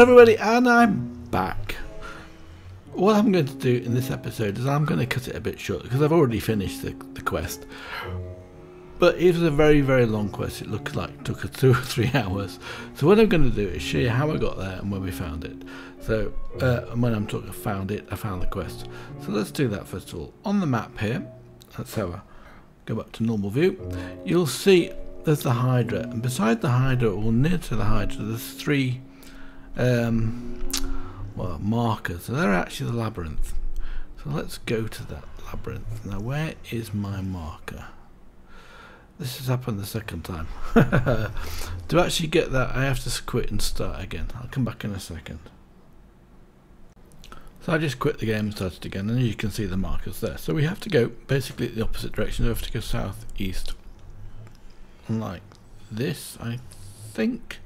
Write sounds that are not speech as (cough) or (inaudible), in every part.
Everybody and I'm back. What I'm going to do in this episode is I'm going to cut it a bit short because I've already finished the, the quest. But it was a very very long quest, it looked like it took (laughs) two or three hours. So what I'm going to do is show you how I got there and when we found it. So uh, when I'm talking found it, I found the quest. So let's do that first of all. On the map here, let's have a go back to normal view. You'll see there's the Hydra and beside the Hydra or near to the Hydra there's three um, well, markers. So they're actually the labyrinth. So let's go to that labyrinth. Now, where is my marker? This has happened the second time. (laughs) to actually get that, I have to quit and start again. I'll come back in a second. So I just quit the game and started again, and you can see the markers there. So we have to go basically the opposite direction. We have to go south, east, like this, I think.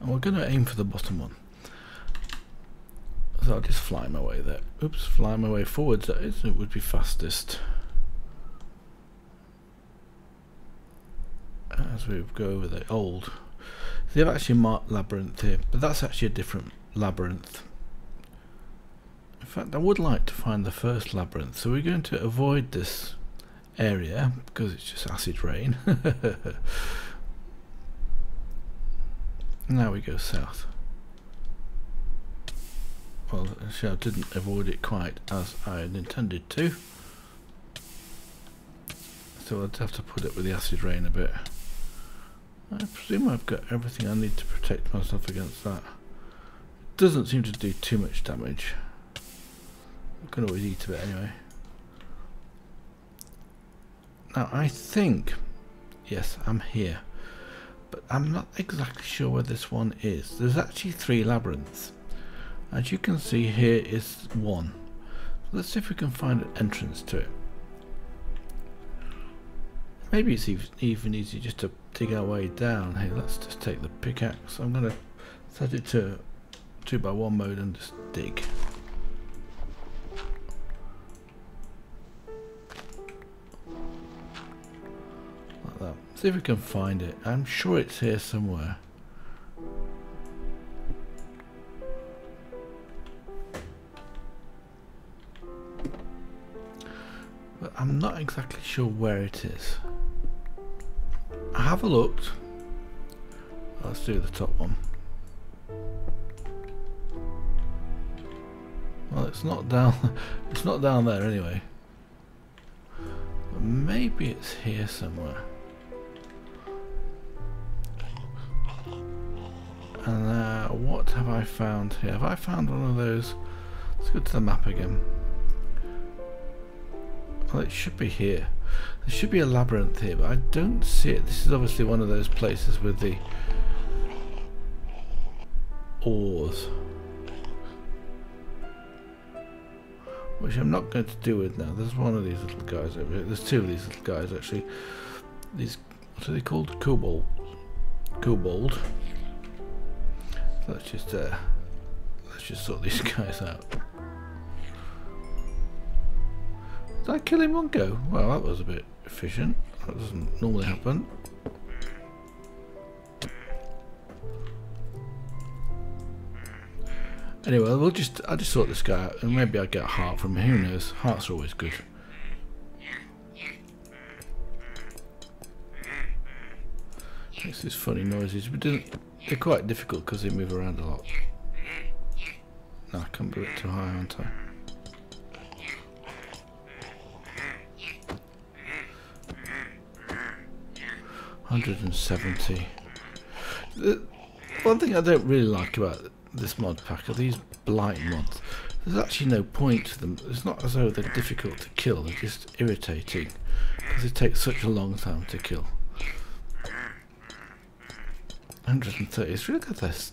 And we're going to aim for the bottom one. So I'll just fly my way there. Oops, fly my way forwards. That is, it would be fastest. As we go over the old. They've actually marked labyrinth here, but that's actually a different labyrinth. In fact, I would like to find the first labyrinth, so we're going to avoid this area because it's just acid rain. (laughs) Now we go south. Well, actually I didn't avoid it quite as I had intended to. So I'd have to put it with the acid rain a bit. I presume I've got everything I need to protect myself against that. It doesn't seem to do too much damage. I can always eat a bit anyway. Now I think, yes, I'm here but I'm not exactly sure where this one is. There's actually three labyrinths. As you can see here is one. Let's see if we can find an entrance to it. Maybe it's even, easier just to dig our way down. Hey, let's just take the pickaxe. I'm going to set it to 2 by one mode and just dig. See if we can find it. I'm sure it's here somewhere. But I'm not exactly sure where it is. I have a looked. Let's do the top one. Well, it's not down. (laughs) it's not down there anyway. But maybe it's here somewhere. What have I found here? Have I found one of those? Let's go to the map again. Well, it should be here. There should be a labyrinth here, but I don't see it. This is obviously one of those places with the ores. Which I'm not going to do with now. There's one of these little guys over here. There's two of these little guys actually. These, what are they called? Kobold. Kobold let's just uh, let's just sort these (laughs) guys out. Did I kill him one go? Well, that was a bit efficient. That doesn't normally happen. Anyway, we'll just I'll just sort this guy out, and maybe I'll get a heart from him. Who knows? Hearts are always good. Makes these funny noises, but doesn't they're quite difficult because they move around a lot. No, I can't be it too high, aren't I? Hundred and seventy. One thing I don't really like about this mod pack are these blight mods. There's actually no point to them. It's not as though they're difficult to kill. They're just irritating because it takes such a long time to kill. 130. It's really good this.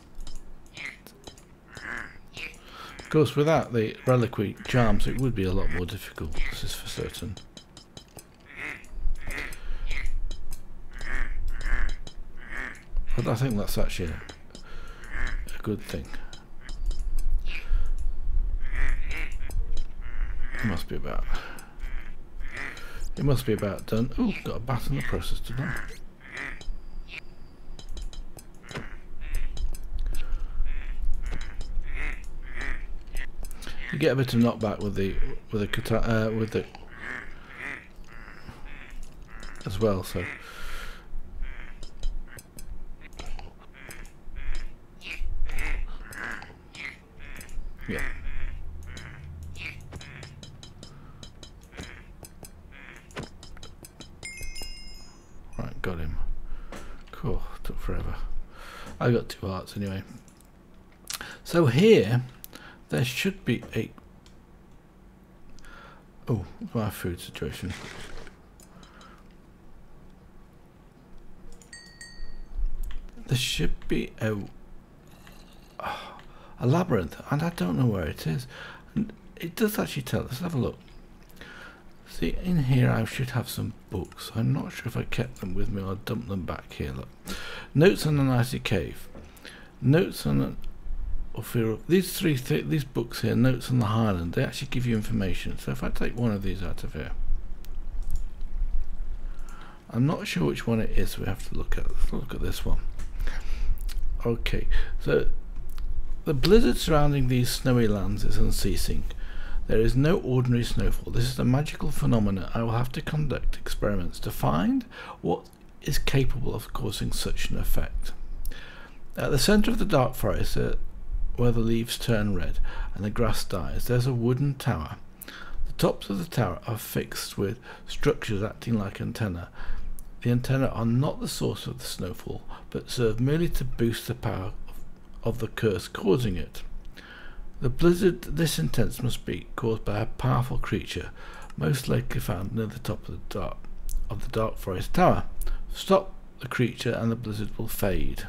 Of course, without the reliquary charms, it would be a lot more difficult. This is for certain. But I think that's actually a, good thing. It must be about. It must be about done. Oh, got a bat in the process to done. You get a bit of knockback with the with the kata- uh, with the as well. So. Yeah. Right, got him. Cool, took forever. I got two hearts anyway. So here, there should be a... Oh, my food situation. There should be a (sighs) a labyrinth, and I don't know where it is. And it does actually tell. Let's have a look. See, in here I should have some books. I'm not sure if I kept them with me or dumped them back here. Look. Notes on an icy cave. Notes on an these three th these books here, Notes on the Highland, they actually give you information. So if I take one of these out of here, I'm not sure which one it is. We have to look at. Let's look at this one. Okay, so the blizzard surrounding these snowy lands is unceasing. There is no ordinary snowfall. This is a magical phenomenon. I will have to conduct experiments to find what is capable of causing such an effect. At the centre of the dark forest, uh, where the leaves turn red and the grass dies, there's a wooden tower. The tops of the tower are fixed with structures acting like antennae. The antennae are not the source of the snowfall, but serve merely to boost the power of the curse causing it. The blizzard this intense must be caused by a powerful creature, most likely found near the top of the dark of the dark forest tower. Stop the creature and the blizzard will fade.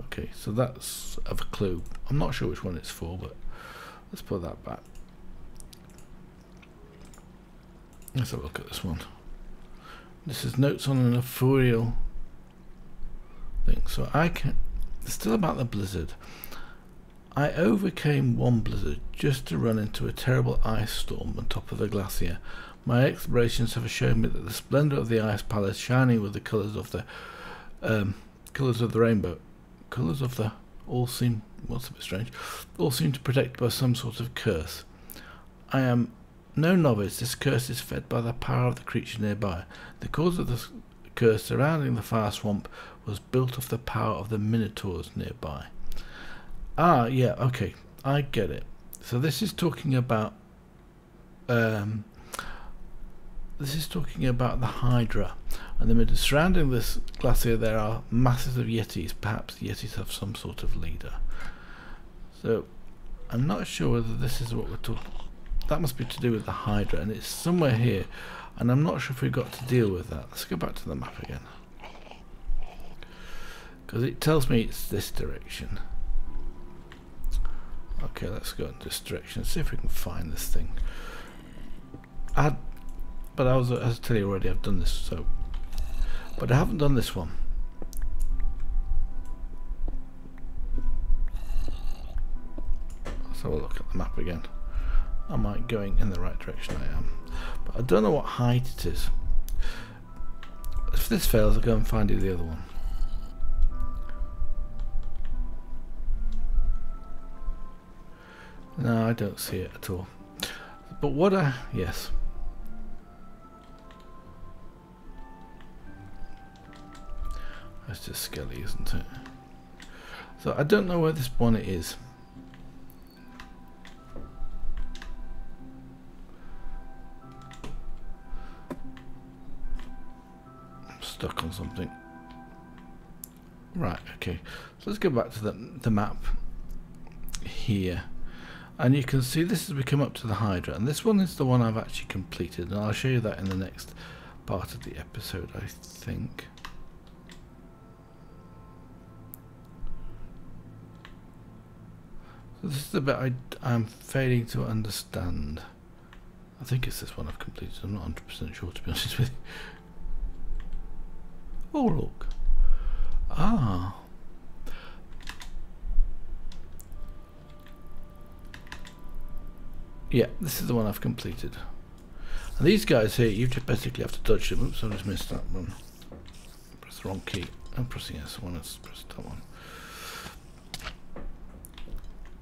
Okay, so that's of a clue. I'm not sure which one it's for, but let's put that back. Let's have a look at this one. This is notes on an ethereal thing. So I can it's Still about the blizzard. I overcame one blizzard just to run into a terrible ice storm on top of the glacier. My explorations have shown me that the splendour of the ice palace shining with the colours of the um, colours of the rainbow, colours of the all seem what's a bit strange, all seem to protect by some sort of curse. I am no novice. This curse is fed by the power of the creature nearby. The cause of the curse surrounding the fire swamp was built off the power of the minotaurs nearby. Ah, yeah, okay, I get it. So this is talking about um, this is talking about the Hydra, and the surrounding this glacier there are masses of yetis. Perhaps yetis have some sort of leader. So I'm not sure whether this is what we're talking. That must be to do with the Hydra, and it's somewhere here, and I'm not sure if we've got to deal with that. Let's go back to the map again because it tells me it's this direction okay let's go in this direction see if we can find this thing I but I was as I tell you already I've done this so. But I haven't done this one. Let's have a look at the map again. Am I going in the right direction? I am. But I don't know what height it is. If this fails I'll go and find you the other one. No, I don't see it at all. But what I... Yes. That's just Skelly, isn't it? So I don't know where this bonnet is. I'm stuck on something. Right, okay. So let's go back to the, the map here and you can see this as we come up to the Hydra and this one is the one I've actually completed and I'll show you that in the next part of the episode I think this is the bit I, I'm failing to understand I think it's this one I've completed I'm not 100% sure to be (laughs) honest with you oh look ah Yeah, this is the one I've completed. And these guys here, you just basically have to dodge them. Oops, I just missed that one. Press the wrong key. I'm pressing S one, let's press that one.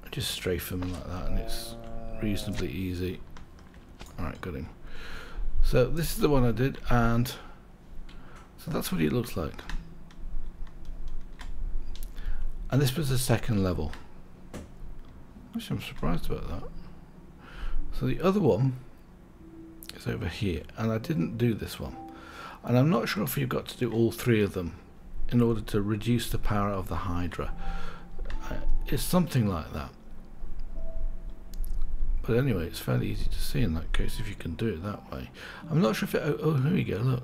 I just strafe them like that and it's reasonably easy. Alright, got him. So this is the one I did, and so that's what it looks like. And this was the second level. I'm surprised about that. So the other one is over here, and I didn't do this one. And I'm not sure if you've got to do all three of them in order to reduce the power of the Hydra. Uh, it's something like that. But anyway, it's fairly easy to see in that case if you can do it that way. I'm not sure if it... Oh, oh here we go, look.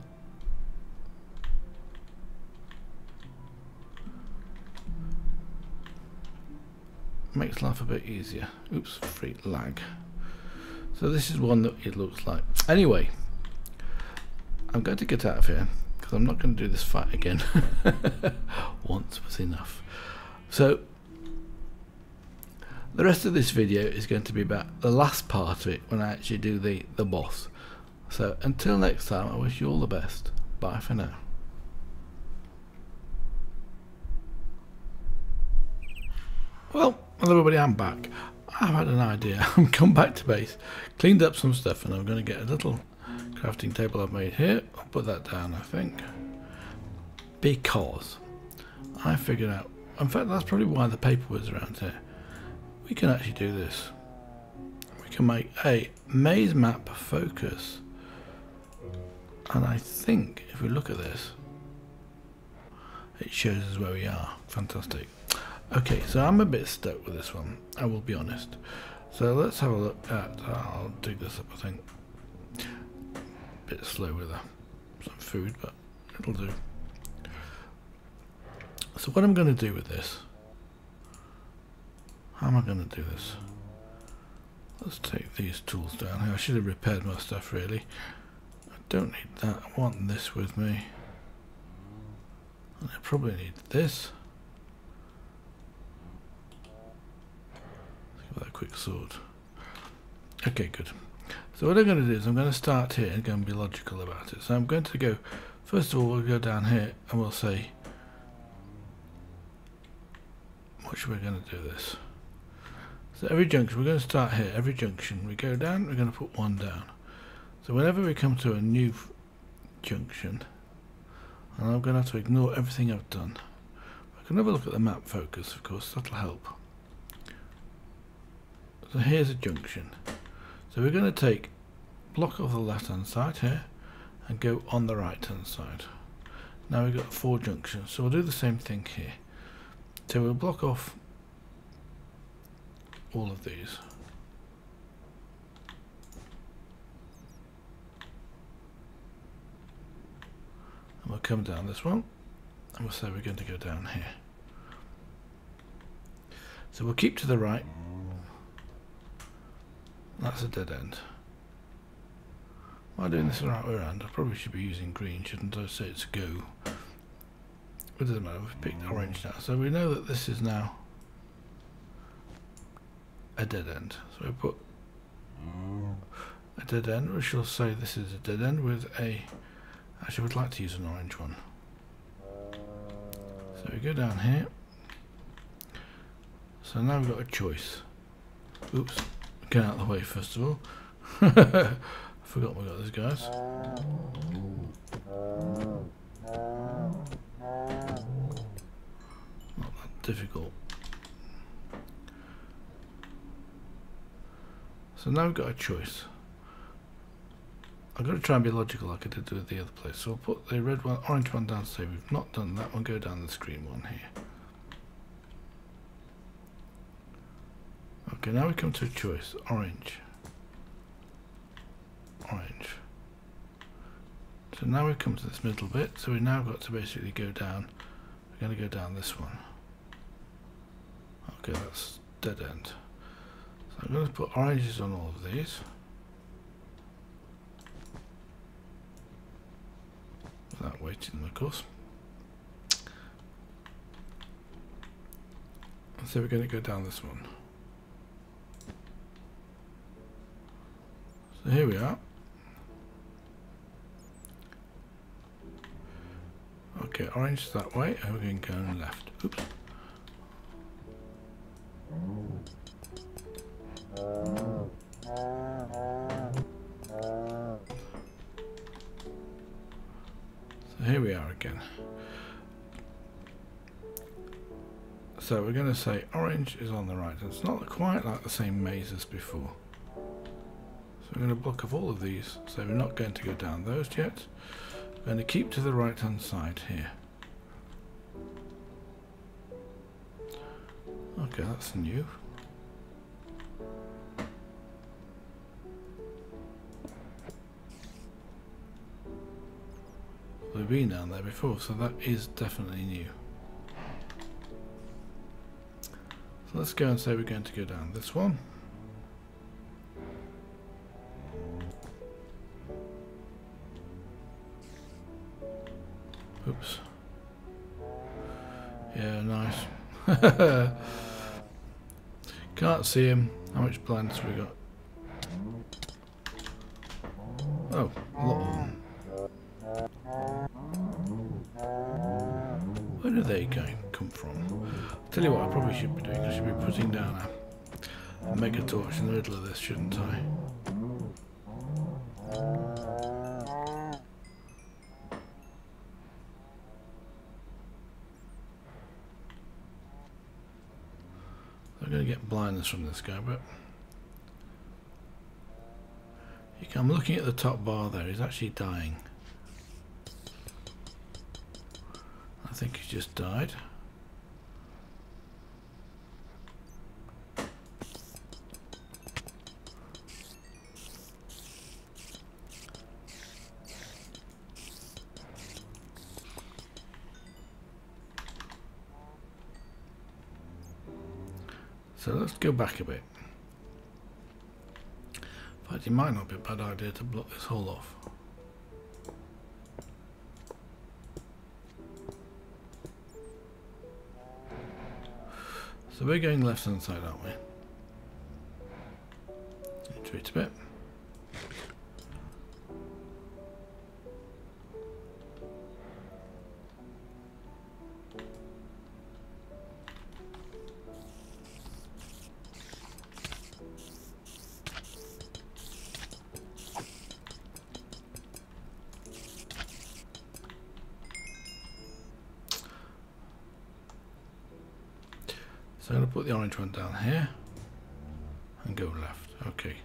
Makes life a bit easier. Oops, free lag. So this is one that it looks like. Anyway, I'm going to get out of here because I'm not going to do this fight again. (laughs) Once was enough. So the rest of this video is going to be about the last part of it when I actually do the, the boss. So until next time, I wish you all the best. Bye for now. Well, hello everybody, I'm back. I've had an idea. (laughs) I'm come back to base, cleaned up some stuff, and I'm going to get a little crafting table I've made here. I'll put that down, I think. Because I figured out, in fact, that's probably why the paper was around here. We can actually do this. We can make a maze map focus. And I think if we look at this, it shows us where we are. Fantastic. Okay, so I'm a bit stuck with this one, I will be honest. So let's have a look at, I'll dig this up I think. Bit slow with uh, some food, but it'll do. So what I'm going to do with this, how am I going to do this? Let's take these tools down here. I should have repaired my stuff really. I don't need that, I want this with me. And I probably need this. that quick sword. Okay, good. So what I'm going to do is I'm going to start here and go and be logical about it. So I'm going to go, first of all, we'll go down here and we'll say, what should we going to do this? So every junction, we're going to start here, every junction, we go down, we're going to put one down. So whenever we come to a new junction, and I'm going to have to ignore everything I've done. I can have a look at the map focus, of course, that'll help. So here's a junction. So we're going to take block off the left hand side here and go on the right hand side. Now we've got four junctions, so we'll do the same thing here. So we'll block off all of these. And we'll come down this one and we'll say we're going to go down here. So we'll keep to the right that's a dead end. Am I doing this the right way around? I probably should be using green, shouldn't I say it's go? It doesn't matter, we've picked orange now. So we know that this is now a dead end. So we put a dead end, we shall say this is a dead end with a... Actually, I would like to use an orange one. So we go down here. So now we've got a choice. Oops. Get out of the way first of all. (laughs) I forgot we got these guys. Not that difficult. So now we've got a choice. I've got to try and be logical like I did with the other place. So I'll put the red one, orange one down, say we've not done that one, go down the screen one here. Okay, now we come to a choice. Orange. Orange. So now we come to this middle bit. So we now got to basically go down. We're going to go down this one. Okay, that's dead end. So I'm going to put oranges on all of these. Without waiting, of course. So we're going to go down this one. So here we are. Okay, orange that way, and we're going to go left. Oops. So we're going to say orange is on the right. It's not quite like the same maze as before. So we're going to block off all of these. So we're not going to go down those yet. We're going to keep to the right hand side here. Okay, that's new. We've been down there before, so that is definitely new. Let's go and say we're going to go down this one. Oops. Yeah, nice. (laughs) Can't see him. How much plants we got? Oh, a lot of them. Where do they going, come from? Tell you what I probably should be doing. I should be putting down a mega torch in the middle of this, shouldn't I? I'm going to get blindness from this guy, but I'm looking at the top bar there. He's actually dying. I think he just died. Go back a bit. Fact, it might not be a bad idea to block this hole off. So we're going left hand side, aren't we? Retreat a bit. One down here and go left. Okay.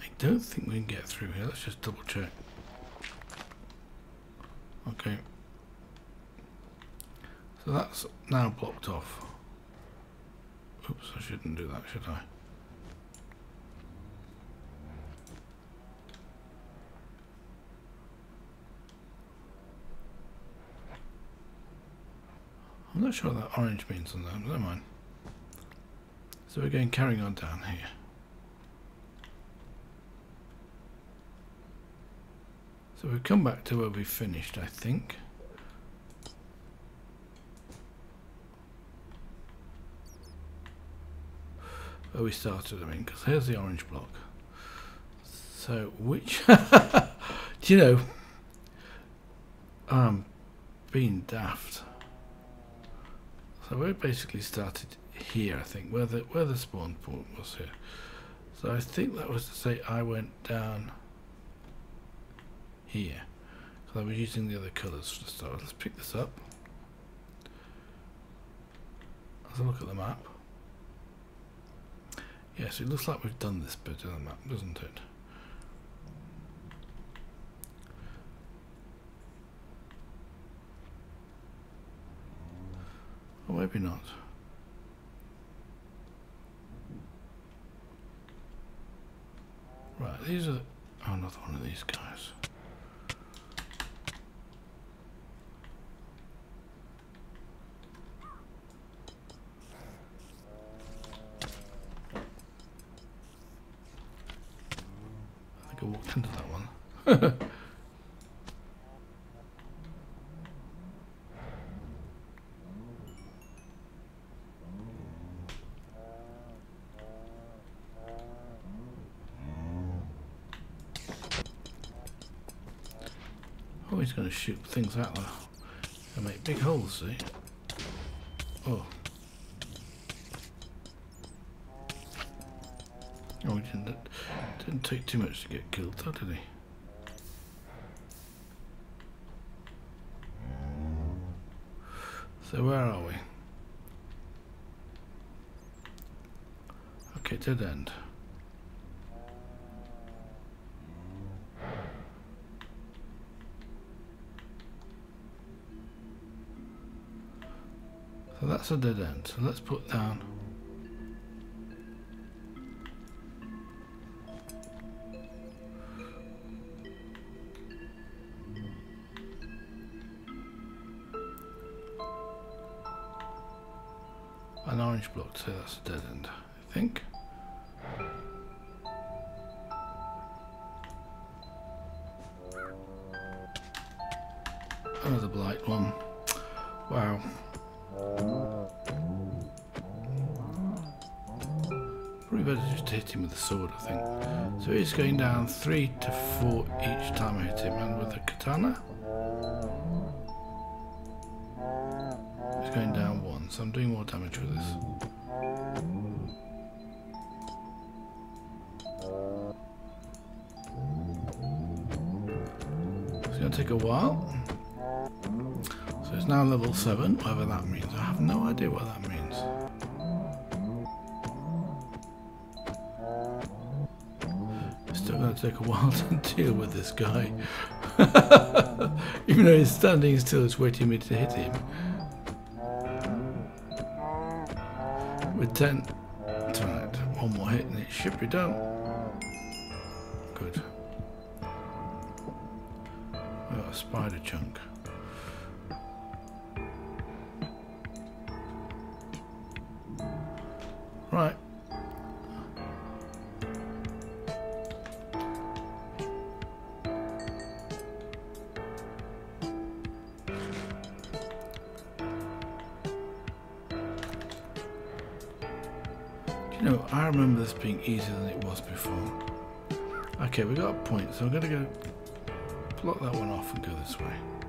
I don't think we can get through here. Let's just double check. Okay. So that's now blocked off. Oops, I shouldn't do that, should I? I'm not sure what that orange means on that, never mind. So we're going carrying on down here. So we've come back to where we finished, I think. Where we started, I mean, because here's the orange block. So which, (laughs) do you know, I'm being daft. So we basically started here, I think, where the where the spawn point was here. So I think that was to say I went down here. Because I was using the other colours to start. Let's pick this up. Let's look at the map. Yes, it looks like we've done this bit of the map, doesn't it? Or maybe not. Right, these are... The, another one of these guys. shoot things out there. They make big holes, see? Oh. Oh, he didn't, didn't take too much to get killed, though, did he? So where are we? Okay, dead end. That's a dead end. So let's put down an orange block, so that's a dead end, I think. The sword, I think. So he's going down three to four each time I hit him, and with a katana. He's going down one, so I'm doing more damage with this. It's going to take a while. So it's now level 7, whatever that means. I have no idea what that means. Take a while to (laughs) deal with this guy. (laughs) Even though he's standing still, it's waiting me to hit him. With 10 tonight, one more hit and it should be done. Good. Oh, a spider chunk. Point, so I'm going to go block that one off and go this way.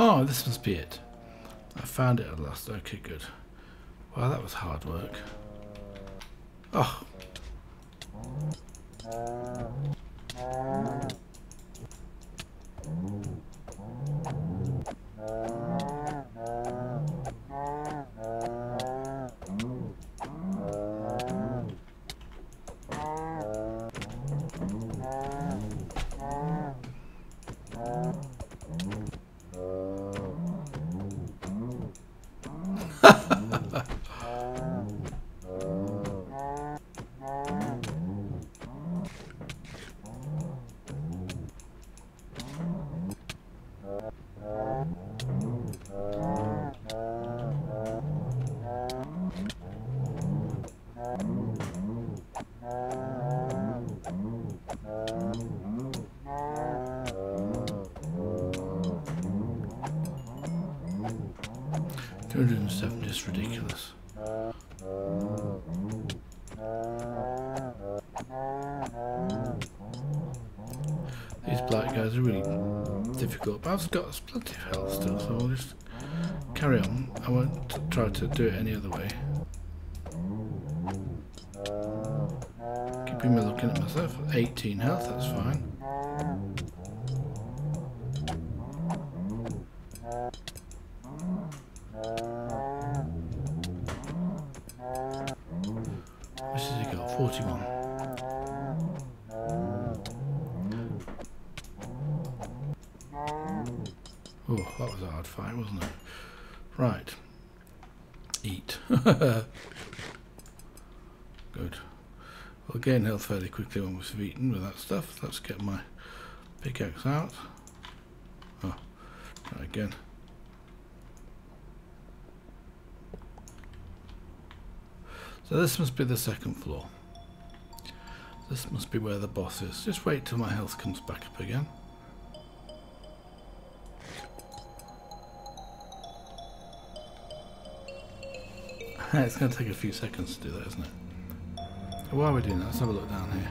Oh, this must be it. I found it at last. Okay, good. Wow, that was hard work. Oh. But I've got plenty of health still, so I'll just carry on. I won't try to do it any other way. Hard fight, wasn't it? Right. Eat. (laughs) Good. We'll gain health fairly quickly when we've eaten with that stuff. Let's get my pickaxe out. Oh, try again. So this must be the second floor. This must be where the boss is. Just wait till my health comes back up again. It's going to take a few seconds to do that, isn't it? While we're we doing that, let's have a look down here.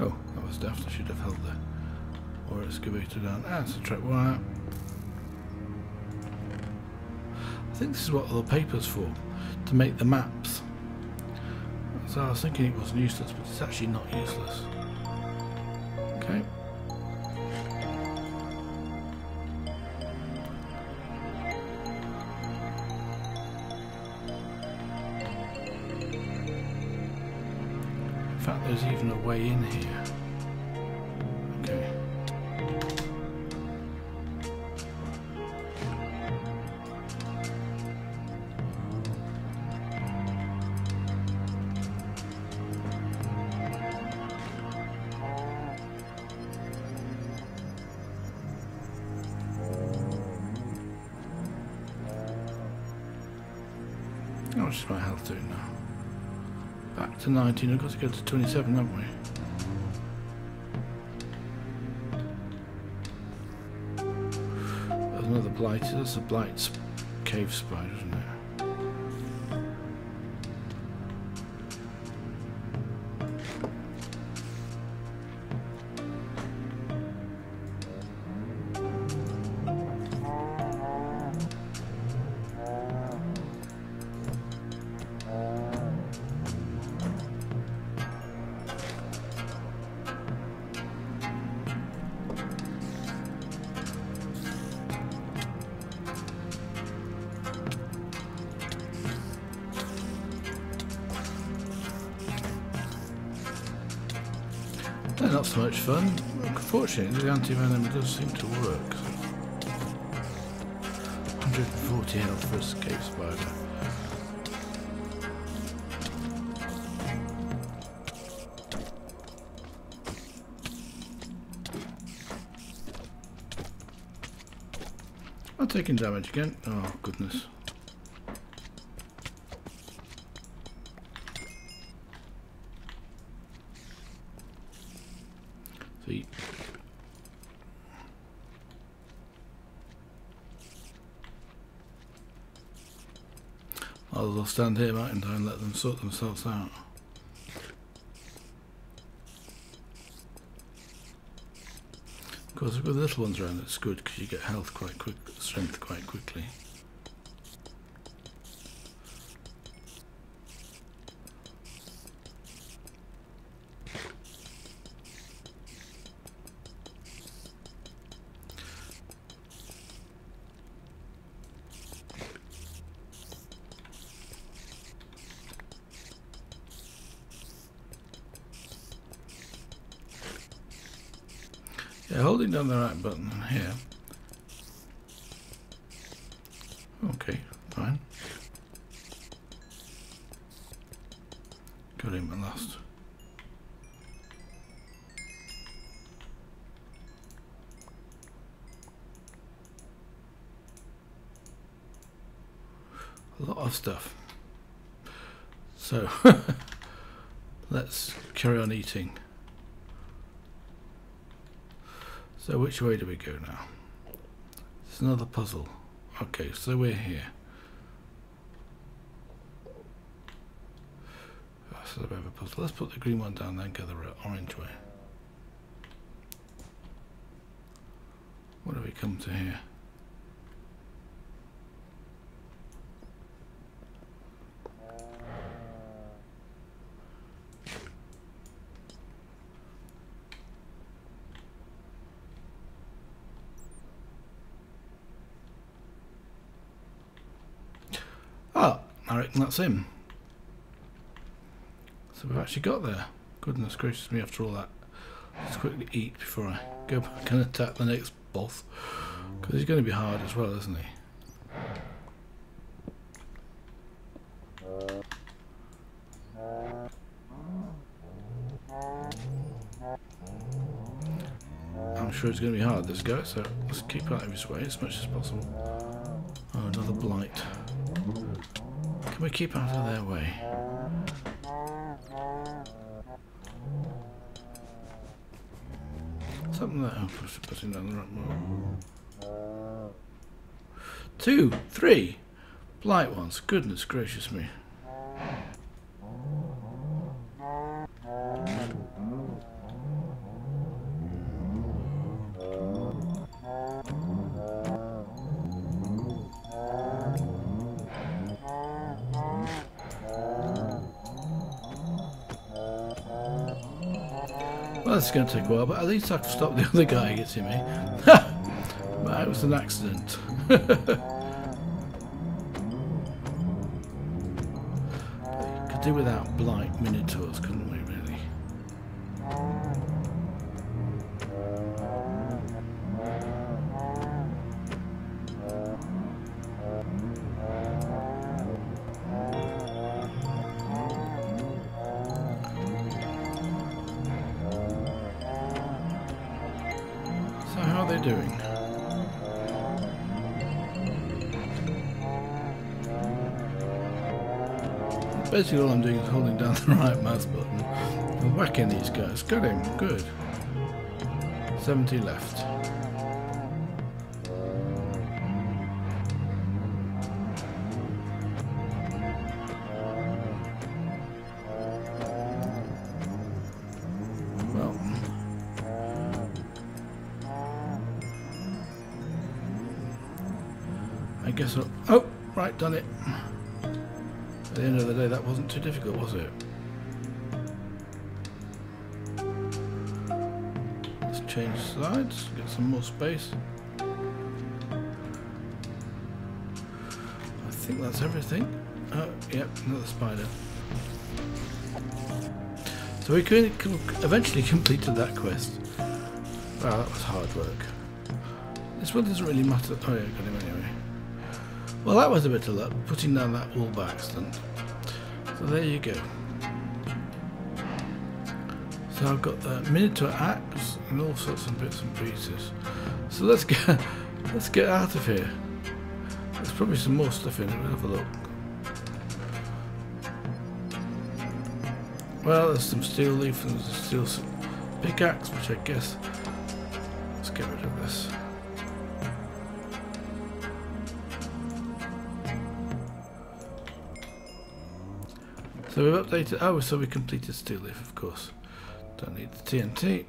Oh, that was daft. I should have held the or excavator down. Ah, it's a trap wire. I think this is what the paper's for, to make the maps. So I was thinking it was useless, but it's actually not useless. Okay. Way in here. Okay. Oh, Is my health doing now? Back to 19, I've got to go to 27, haven't we? There's another blight, that's a blight cave spider, isn't it? The anti-venom does seem to work. 140 health for escape spider. I'm taking damage again. Oh, goodness. See. I'll stand here, mightn't I, and let them sort themselves out. Of course, with the little ones around, it's good because you get health quite quick, strength quite quickly. Down the right button here. Okay, fine. Got him at last. A lot of stuff. So, (laughs) let's carry on eating. So which way do we go now? It's another puzzle. Okay, so we're here. So a bit of a puzzle. Let's put the green one down, then go the orange way. What have we come to here? Oh, Reckon that's him. So we've actually got there. Goodness gracious me after all that. Let's quickly eat before I go back and attack the next boss. Because he's going to be hard as well, isn't he? I'm sure it's going to be hard, this guy, so let's keep out of his way as much as possible. Oh, another blight. Can we keep out of their way? Something that oh, putting down the right one. Two, three, blight ones. Goodness gracious me. Well, it's going to take a while, but at least I can stop the (laughs) other guy getting me. (laughs) but it was an accident. (laughs) Could do without blight minotaurs, couldn't we, Basically all I'm doing is holding down the right mouse button and whacking these guys. Got him, good. 70 left. Wasn't too difficult, was it? Let's change sides, get some more space. I think that's everything. Oh, yep, another spider. So we could eventually completed that quest. Wow, that was hard work. This one doesn't really matter. Oh yeah, got him anyway. Well, that was a bit of luck, putting down that wall by accident. So there you go. So I've got the Minotaur axe and all sorts of bits and pieces. So let's get (laughs) let's get out of here. There's probably some more stuff in it. We'll have a look. Well, there's some steel leaf and there's a steel pickaxe, which I guess. So we've updated. Oh, so we completed steel leaf, of course. Don't need the TNT.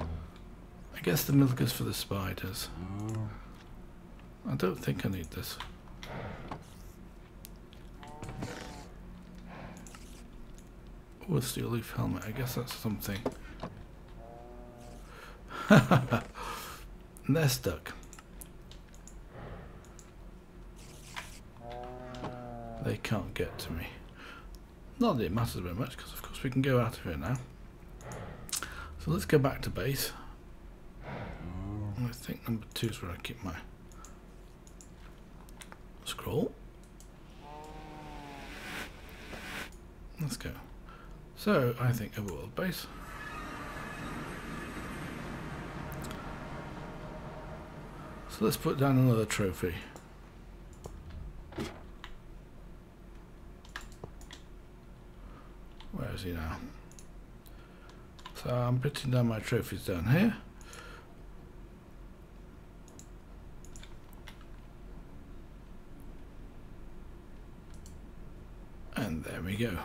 I guess the milk is for the spiders. I don't think I need this. Oh, a steel leaf helmet. I guess that's something. (laughs) and they're stuck. They can't get to me. Not that it matters very much, because of course we can go out of here now. So let's go back to base. I think number two is where I keep my scroll. Let's go. So I think overworld base. So let's put down another trophy. So I'm putting down my trophies down here. And there we go.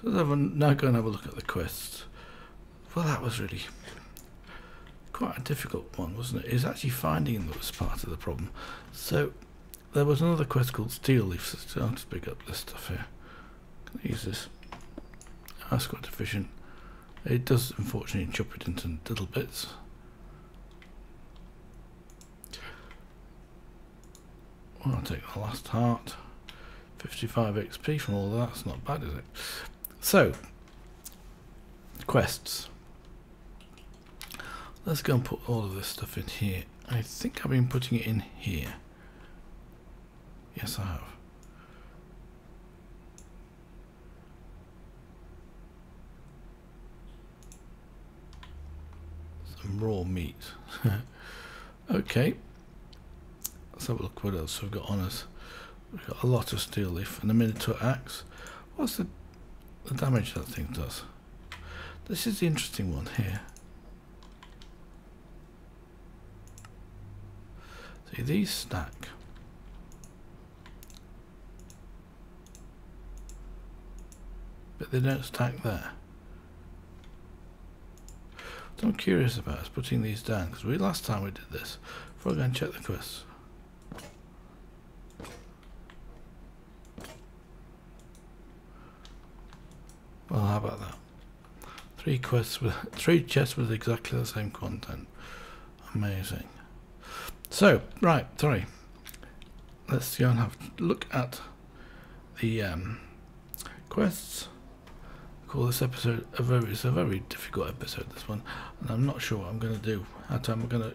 So let's have a, now go and have a look at the quests. Well, that was really quite a difficult one, wasn't it? It's actually finding that was part of the problem. So there was another quest called Steel Leaf. So I'll just pick up this stuff here. Can I use this? That's quite efficient. It does unfortunately chop it into little bits. Well, I'll take the last heart. 55 XP from all that. That's not bad, is it? So, quests. Let's go and put all of this stuff in here. I think I've been putting it in here. Yes, I have. Raw meat. (laughs) okay. Let's have a look what else we've got on us. We've got a lot of steel leaf and a Minotaur axe. What's the, the damage that thing does? This is the interesting one here. See, these stack. But they don't stack there. What I'm curious about is putting these down, because we last time we did this. Before I go and check the quests. Well, how about that? Three quests with (laughs) three chests with exactly the same content. Amazing. So, right, sorry. Let's go and have a look at the um, quests. Call this episode a very it's a very difficult episode this one and I'm not sure what I'm going to do how time I'm going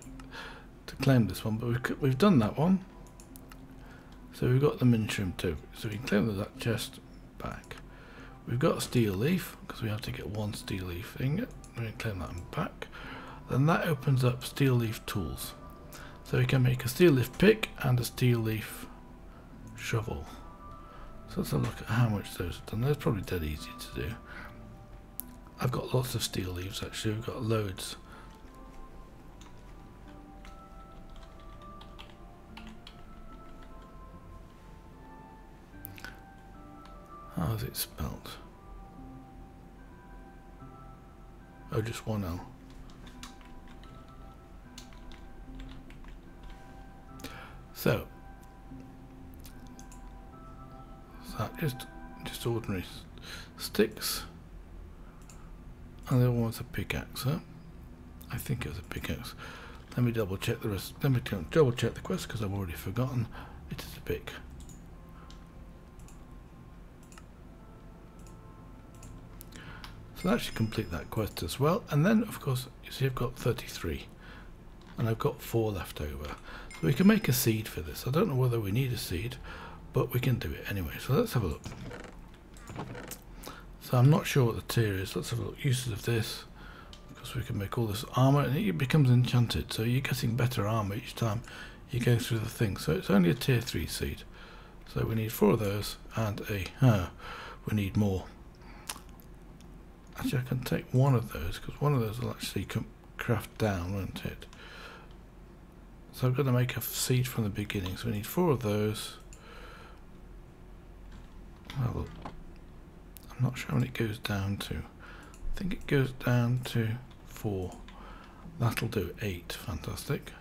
to claim this one but we've, we've done that one so we've got the Minoshroom too so we can claim that chest back We've got steel leaf because we have to get one steel leaf ingot. We can claim that back. Then that opens up steel leaf tools. So we can make a steel leaf pick and a steel leaf shovel. So let's have a look at how much those are done. They're probably dead easy to do. I've got lots of steel leaves actually. We've got loads. How is it spelt? Oh, just one L. So, that just just ordinary sticks, and the other one's a pickaxe. Huh? I think it was a pickaxe. Let me double check the rest. Let me double check the quest because I've already forgotten. It is a pick. So that should complete that quest as well. And then, of course, you see I've got 33. And I've got 4 left over. So we can make a seed for this. I don't know whether we need a seed, but we can do it anyway. So let's have a look. So I'm not sure what the tier is. Let's have a look. Uses of this. Because we can make all this armor and it becomes enchanted. So you're getting better armor each time you go through the thing. So it's only a tier 3 seed. So we need four of those and a, uh, we need more. Actually, I can take one of those because one of those will actually craft down, won't it? So I've got to make a seed from the beginning. So we need four of those. Well, I'm not sure when it goes down to. I think it goes down to four. That'll do eight. Fantastic.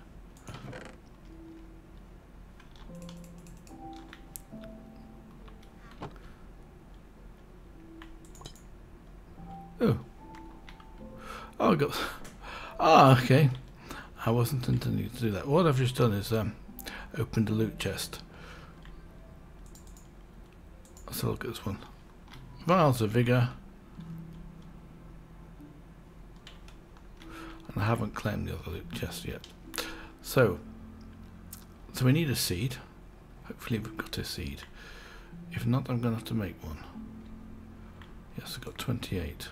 Oh. Oh, I got... (laughs) Ah, okay. I wasn't intending to do that. What I've just done is um, opened a loot chest. Let's have a look at this one. Vials of Vigour. And I haven't claimed the other loot chest yet. So, so we need a seed. Hopefully we've got a seed. If not, I'm going to have to make one. Yes, I've got 28.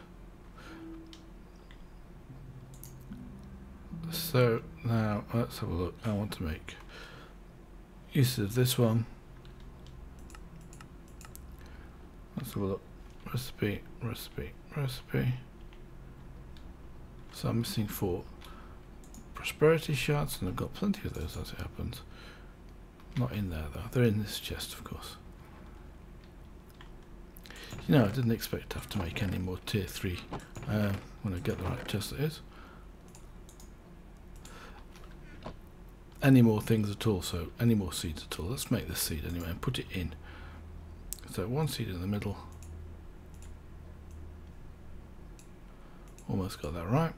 So now let's have a look. I want to make use of this one. Let's have a look. Recipe, recipe, recipe. So I'm missing four prosperity shards, and I've got plenty of those as it happens. Not in there though. They're in this chest, of course. You know, I didn't expect to have to make any more tier 3 uh, when I get the right chest it is. Any more things at all, so any more seeds at all. Let's make this seed anyway and put it in. So one seed in the middle. Almost got that right.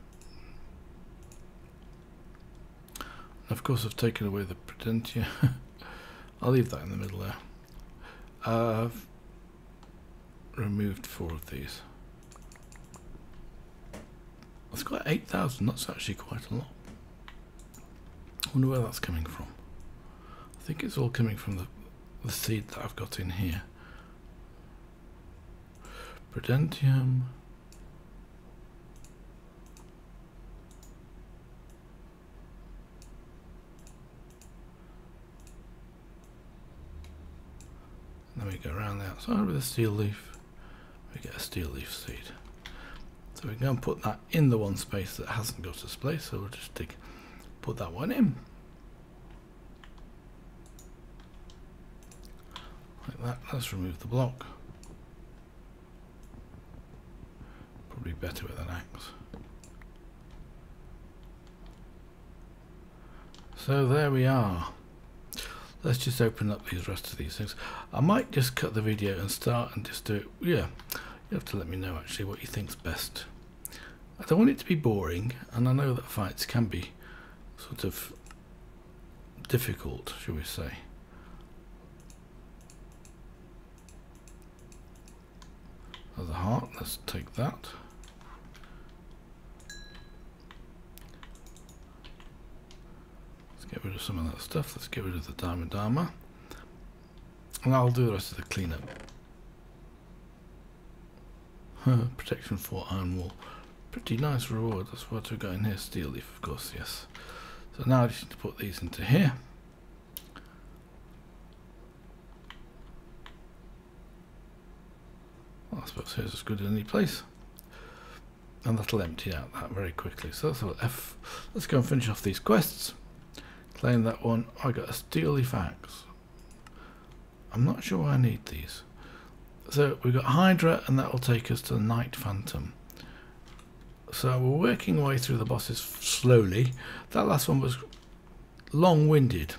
Of course I've taken away the Prudentia. (laughs) I'll leave that in the middle there. I've removed four of these. That's got 8,000, that's actually quite a lot. I wonder where that's coming from. I think it's all coming from the, the seed that I've got in here. Prudentium. Then we go around the outside with a steel leaf. We get a steel leaf seed. So we can go and put that in the one space that hasn't got a space. So we'll just dig, put that one in. Like that. Let's remove the block. Probably better with an axe. So there we are let's just open up these rest of these things. I might just cut the video and start and just do it. Yeah you have to let me know actually what you think's best. I don't want it to be boring and I know that fights can be sort of difficult shall we say. A heart, let's take that get rid of some of that stuff. Let's get rid of the diamond armor. And I'll do the rest of the cleanup. Protection for iron wall. Pretty nice reward. That's what we've got in here. Steel leaf, of course, yes. So now I just need to put these into here. Well, I suppose here's as good as any place. And that'll empty out that very quickly. So that's F. Let's go and finish off these quests. Claim that one. I got a Steely axe. I'm not sure I need these. So we've got Hydra and that will take us to the Knight Phantom. So we're working our way through the bosses slowly. That last one was long-winded.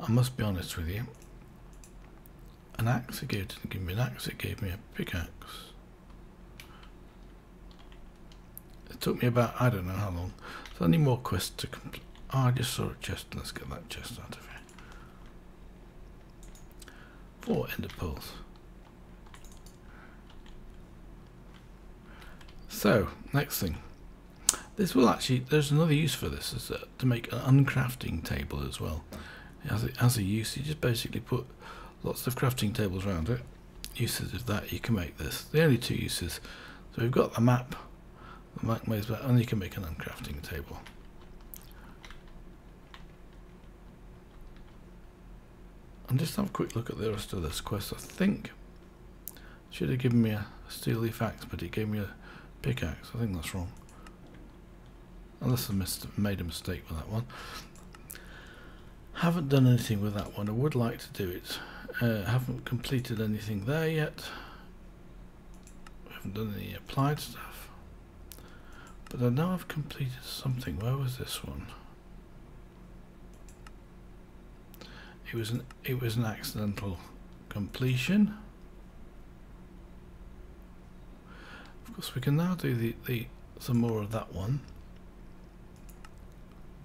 I must be honest with you. An axe, it gave, didn't give me an axe, it gave me a pickaxe. It took me about, I don't know how long. So I need more quests to complete. Oh, I just saw a chest. Let's get that chest out of here. Four ender pearls. So, next thing. This will actually, there's another use for this, is to make an uncrafting table as well. As a, as a use, you just basically put lots of crafting tables around it. Uses of that, you can make this. The only two uses. So we've got the map, the map and you can make an uncrafting table. And just have a quick look at the rest of this quest. I think should have given me a steel leaf axe, but it gave me a pickaxe. I think that's wrong. Unless I made a mistake with that one. Haven't done anything with that one. I would like to do it. Uh, haven't completed anything there yet. Haven't done any applied stuff. But I know I've completed something. Where was this one? It was an it was an accidental completion. Of course we can now do the, the some more of that one.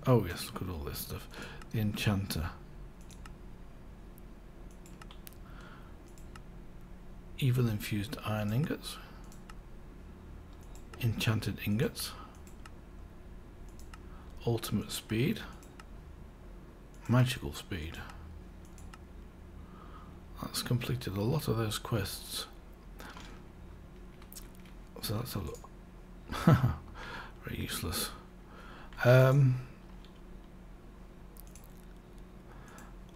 Oh yes look at all this stuff. The enchanter. Evil infused iron ingots. Enchanted ingots. Ultimate speed. Magical speed that's completed a lot of those quests. So that's a lot. (laughs) Very useless. Um,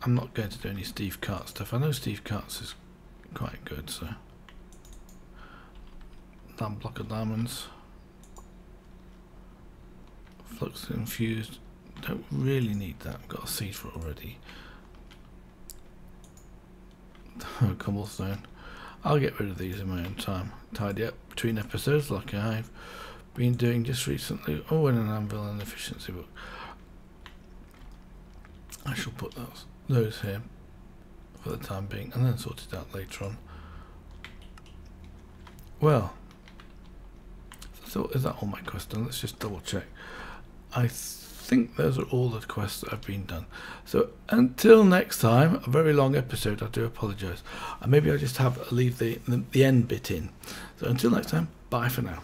I'm not going to do any Steve Cart stuff. I know Steve Cart's is quite good, so. That block of diamonds. Flux infused. Don't really need that. I've got a seed for it already. (laughs) cobblestone. I'll get rid of these in my own time. Tidy up between episodes like I've been doing just recently. Oh, in an anvil and efficiency book. I shall put those those here for the time being and then sort it out later on. Well, so is that all my quests done? Let's just double check. I think those are all the quests that have been done. So until next time, a very long episode. I do apologise. Uh, maybe I just have leave the, the the end bit in. So until next time, bye for now.